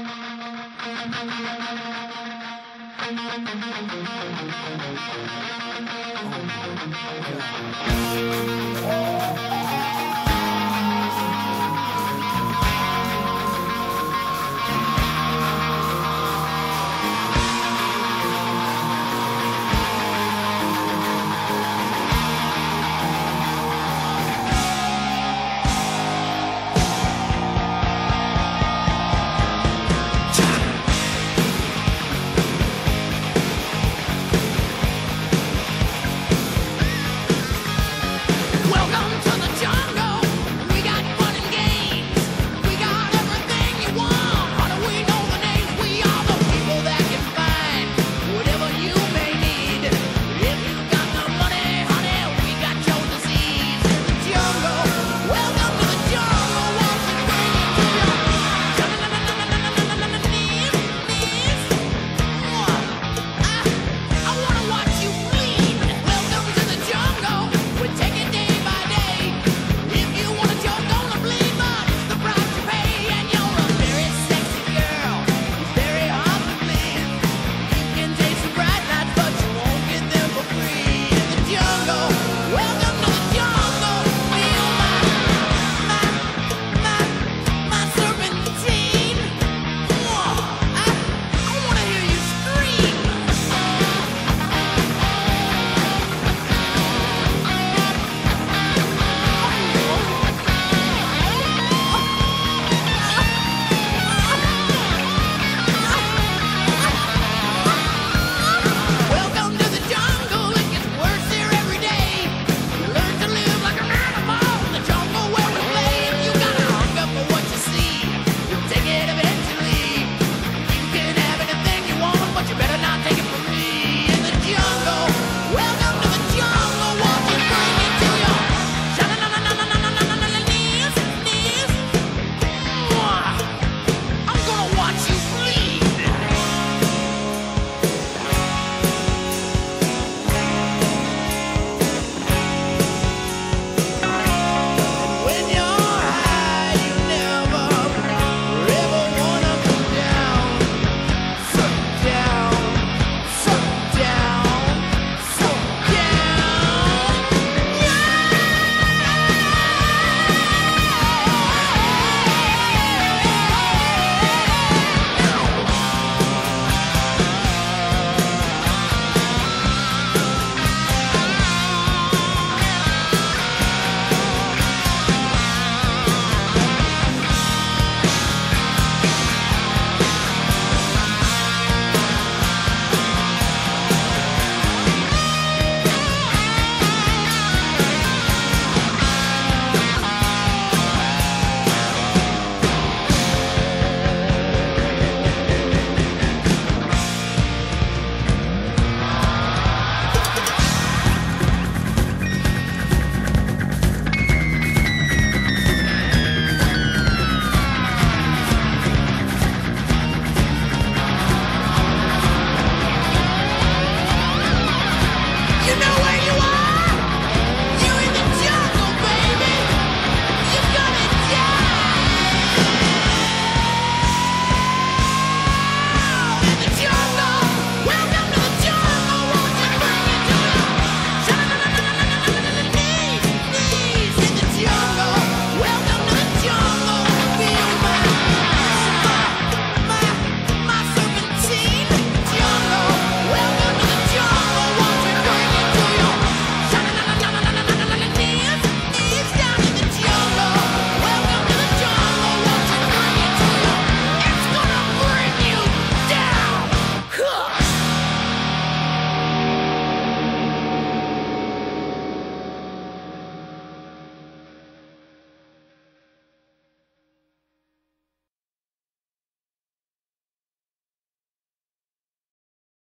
Oh,